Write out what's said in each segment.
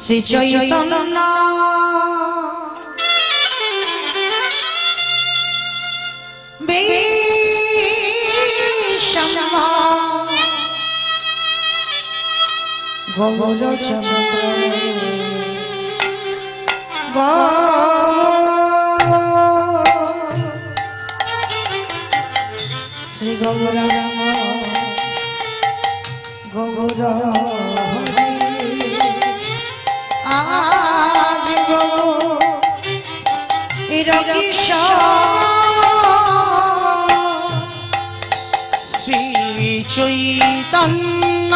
শ্রী চৈতন্য গৌরচন্দ্র শ্রী গৌরাঙ্গ গৌর। শ্রী চৈতন্য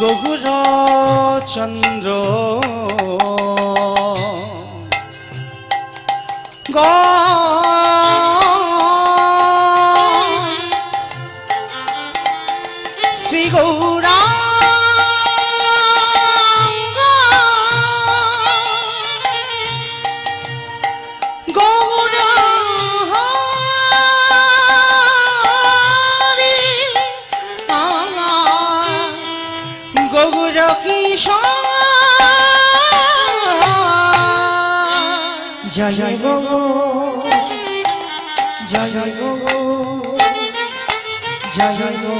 গহুর চন্দ্র জয় গো জয় গো জয় গো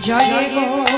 জয় গো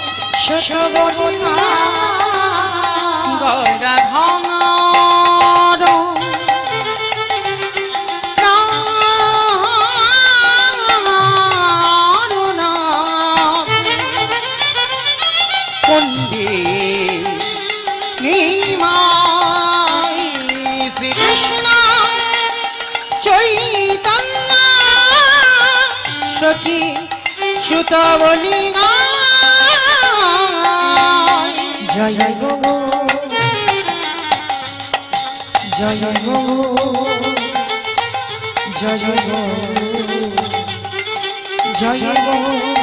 চৈতন্য শশী শতবর্ণা গৌরধর পন্ডে জয় গো জয় গো জয় গো। জয় গো।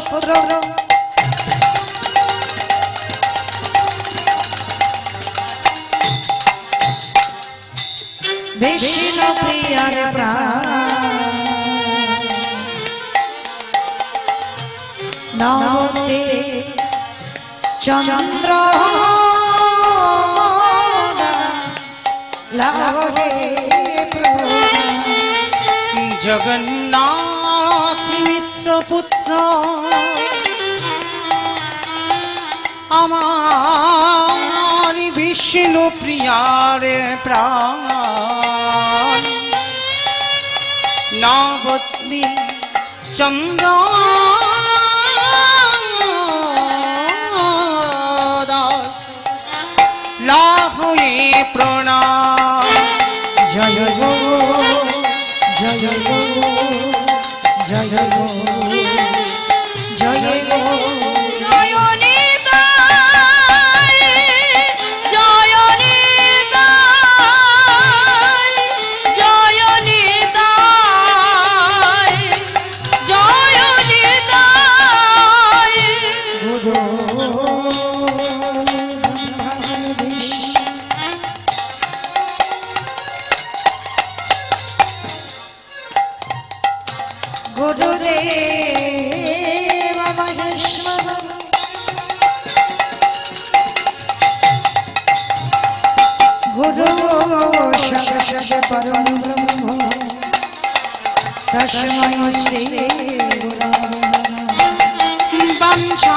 বিশ্বপুত্র বিষ্ণু প্রিয়ার প্রাণ নমতে চন্দ্র লাগে প্রভু জগন্নাথ মিশ্র পুত্র আমার বিষ্ণু প্রিয়ার প্রাণ। নবত্নী চন্দ্র লাহয়ে প্রণাম। गुरुदेव महेश्वर गुरु शङ्कर परम ब्रह्म तस्मै श्री गुरु वंशा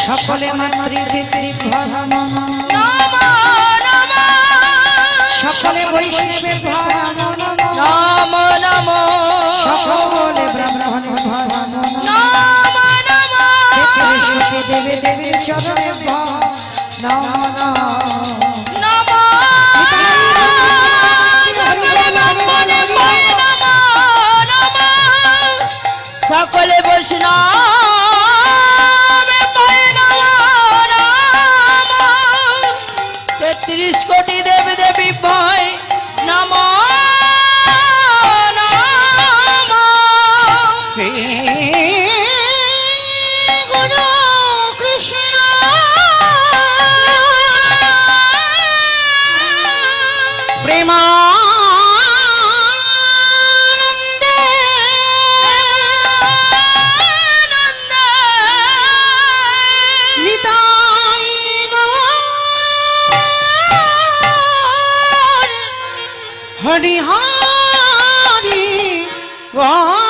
সকলে মাতৃ পিতৃ ভগবান নম নম। সকলে বৈষ্ণবের ভগবান নম নম। সকলে ব্রাহ্মণ ভগবান নম নম। দেবে দেবে চরণে নম সকলে বৈষ্ণব हरिहारी वाह।